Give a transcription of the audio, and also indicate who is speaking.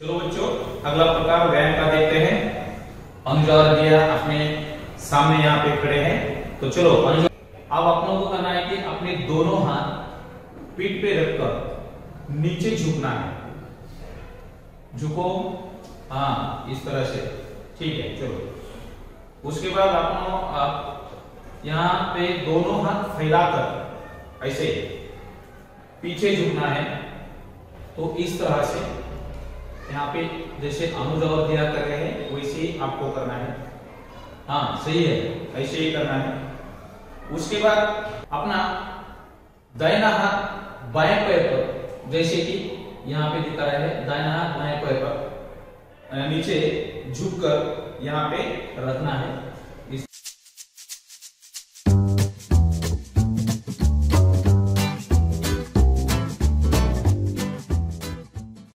Speaker 1: चलो बच्चों, अगला प्रकार व्यायाम का देखते हैं। अनुजावर दिया अपने सामने यहाँ पे खड़े हैं। तो चलो अनुजावर अब आप लोगों को करना है कि अपने दोनों हाथ पीठ पे रखकर नीचे झुकना है। झुको। हाँ इस तरह से। ठीक है, चलो। उसके बाद अपनों आप यहाँ पे दोनों हाथ फैलाकर ऐसे पीछे झुकना है। तो इस तरह से यहाँ पे जैसे अनुज और दिया कर रहे हैं, वैसे ही आपको करना है। हाँ सही है, ऐसे ही करना है। उसके बाद अपना दाहिना हाथ बाएँ पैर पर, जैसे कि यहाँ पे दिखा रहे हैं, दाहिना हाथ बाएँ पैर पर नीचे झुककर यहाँ पे रखना है।